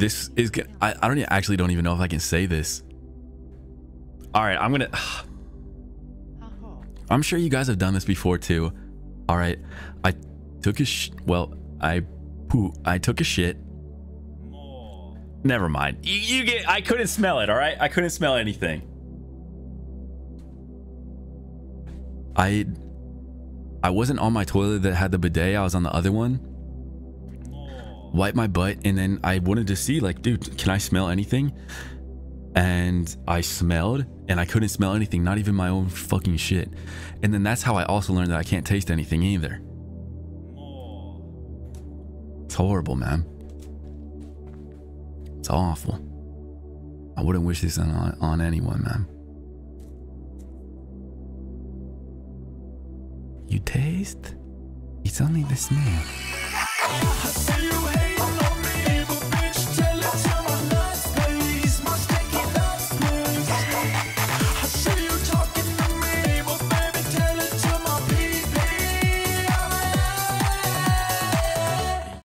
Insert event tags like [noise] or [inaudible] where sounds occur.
This is gonna, I, I don't e- actually don't even know if I can say this. All right, I'm gonna. [sighs] I'm sure you guys have done this before too. All right, I took a sh. Well, I poo. I took a shit. Never mind. You, you get. I couldn't smell it. All right, I couldn't smell anything. I. I wasn't on my toilet that had the bidet. I was on the other one. Wipe my butt, and then I wanted to see, like, dude, can I smell anything? And I smelled, and I couldn't smell anything, not even my own fucking shit. And then that's how I also learned that I can't taste anything either. It's horrible, man. It's awful. I wouldn't wish this on, on anyone, man. You taste? It's only the smell.